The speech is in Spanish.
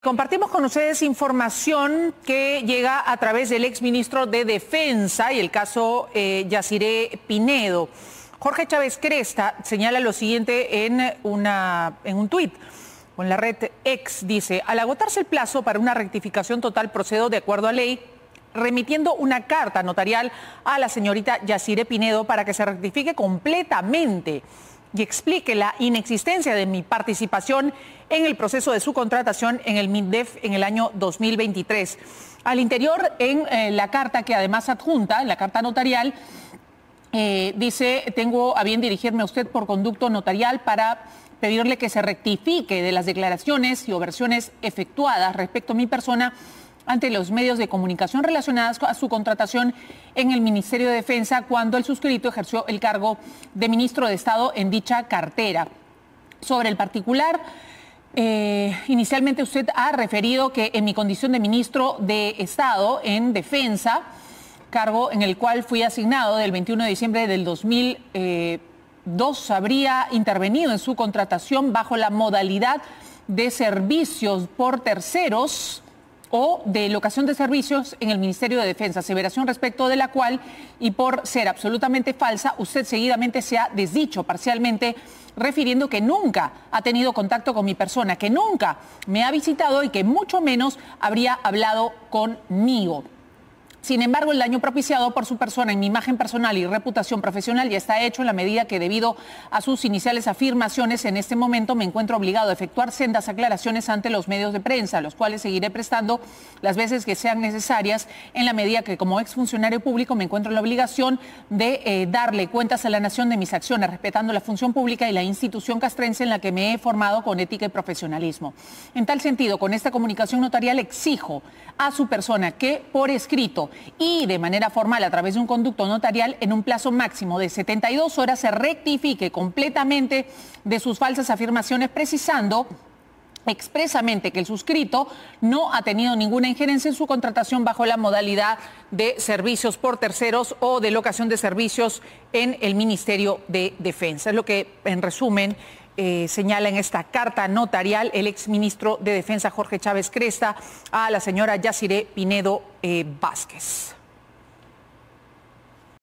Compartimos con ustedes información que llega a través del exministro de Defensa y el caso eh, Yaciré Pinedo. Jorge Chávez Cresta señala lo siguiente en, una, en un tuit. Con la red X dice, al agotarse el plazo para una rectificación total procedo de acuerdo a ley, remitiendo una carta notarial a la señorita Yaciré Pinedo para que se rectifique completamente y explique la inexistencia de mi participación en el proceso de su contratación en el MINDEF en el año 2023. Al interior, en eh, la carta que además adjunta, en la carta notarial, eh, dice, tengo a bien dirigirme a usted por conducto notarial para pedirle que se rectifique de las declaraciones y o versiones efectuadas respecto a mi persona ante los medios de comunicación relacionados a su contratación en el Ministerio de Defensa cuando el suscrito ejerció el cargo de ministro de Estado en dicha cartera. Sobre el particular, eh, inicialmente usted ha referido que en mi condición de ministro de Estado en Defensa, cargo en el cual fui asignado del 21 de diciembre del 2002, habría intervenido en su contratación bajo la modalidad de servicios por terceros o de locación de servicios en el Ministerio de Defensa, aseveración respecto de la cual, y por ser absolutamente falsa, usted seguidamente se ha desdicho parcialmente, refiriendo que nunca ha tenido contacto con mi persona, que nunca me ha visitado y que mucho menos habría hablado conmigo. Sin embargo, el daño propiciado por su persona en mi imagen personal y reputación profesional ya está hecho en la medida que debido a sus iniciales afirmaciones en este momento me encuentro obligado a efectuar sendas aclaraciones ante los medios de prensa, los cuales seguiré prestando las veces que sean necesarias en la medida que como exfuncionario público me encuentro en la obligación de eh, darle cuentas a la nación de mis acciones, respetando la función pública y la institución castrense en la que me he formado con ética y profesionalismo. En tal sentido, con esta comunicación notarial exijo a su persona que por escrito y de manera formal a través de un conducto notarial en un plazo máximo de 72 horas se rectifique completamente de sus falsas afirmaciones precisando expresamente que el suscrito no ha tenido ninguna injerencia en su contratación bajo la modalidad de servicios por terceros o de locación de servicios en el Ministerio de Defensa. Es lo que, en resumen, eh, señala en esta carta notarial el exministro de Defensa Jorge Chávez Cresta a la señora Yaciré Pinedo eh, Vázquez.